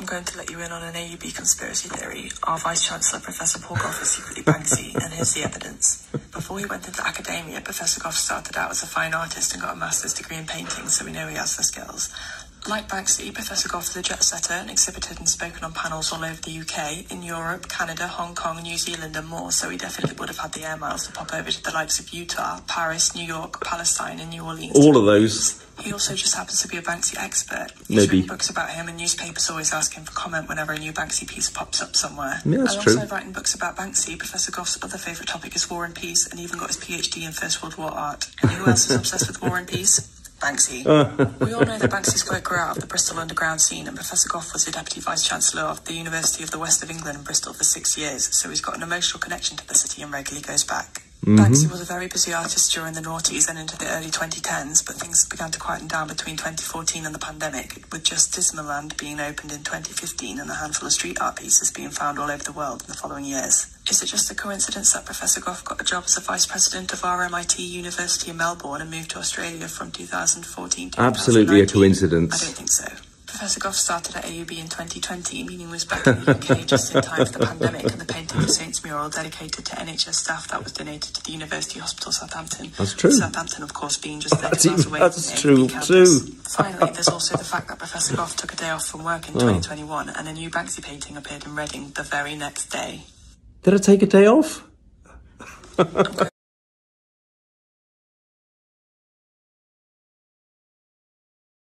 I'm going to let you in on an AUB conspiracy theory. Our Vice Chancellor, Professor Paul Gough, is secretly Banksy, and here's the evidence. Before he went into academia, Professor Gough started out as a fine artist and got a master's degree in painting, so we know he has the skills. Like Banksy, Professor Gough is a jet setter and exhibited and spoken on panels all over the UK, in Europe, Canada, Hong Kong, New Zealand, and more, so he definitely would have had the air miles to pop over to the likes of Utah, Paris, New York, Palestine, and New Orleans. All of those. He also just happens to be a Banksy expert. He's Maybe. written books about him, and newspapers always ask him for comment whenever a new Banksy piece pops up somewhere. Yeah, that's Alongside true. writing books about Banksy, Professor Gough's other favourite topic is war and peace, and even got his PhD in First World War art. And who else is obsessed with war and peace? Banksy. Oh. we all know that Banksy's work grew out of the Bristol underground scene, and Professor Gough was the Deputy Vice Chancellor of the University of the West of England in Bristol for six years, so he's got an emotional connection to the city and regularly goes back. Banksy mm-hmm. was a very busy artist during the noughties and into the early 2010s, but things began to quieten down between 2014 and the pandemic, with just Dismaland being opened in 2015 and a handful of street art pieces being found all over the world in the following years. Is it just a coincidence that Professor Gough got a job as a vice president of RMIT University in Melbourne and moved to Australia from 2014 to Absolutely a coincidence. I don't think so. Professor Gough started at AUB in 2020, meaning he was back in the UK just in time for the pandemic and the painting of Saints mural dedicated to NHS staff that was donated to the University Hospital Southampton. That's true. Southampton, of course, being just 30 That's miles away that's true, too. Finally, there's also the fact that Professor Gough took a day off from work in hmm. Oh. 2021 and a new Banksy painting appeared in Reading the very next day. Did I take a day off?